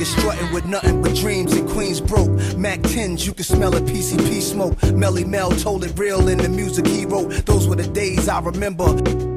niggas strutting with nothing but dreams and Queens broke. Mac 10s, you can smell a PCP smoke. Melle Mel told it real in the music he wrote. Those were the days I remember.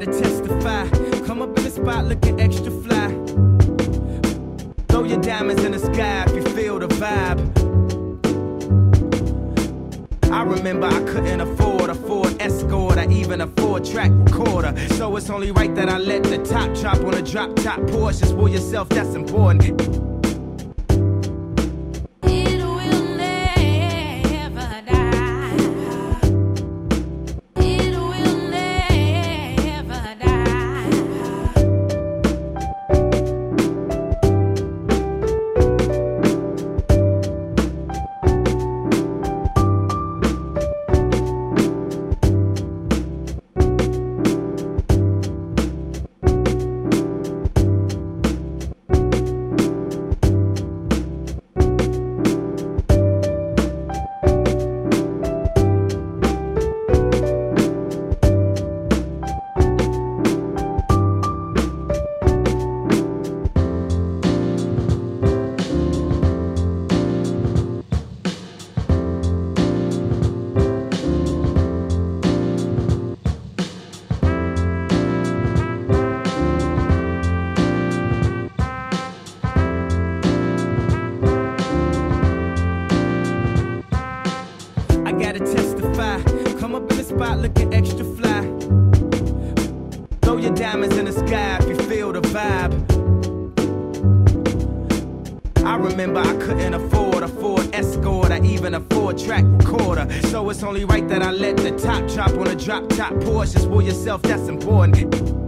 Gotta testify. Come up in the spot looking extra fly. Throw your diamonds in the sky if you feel the vibe. I remember I couldn't afford a Ford Escort or even a four track recorder. So it's only right that I let the top drop on a drop top Porsche. Just for yourself, that's important. Come up in the spot looking extra fly. Throw your diamonds in the sky if you feel the vibe. I remember I couldn't afford a Ford Escort or even a four track recorder. So it's only right that I let the top drop on a drop top Porsche. Just for yourself, that's important.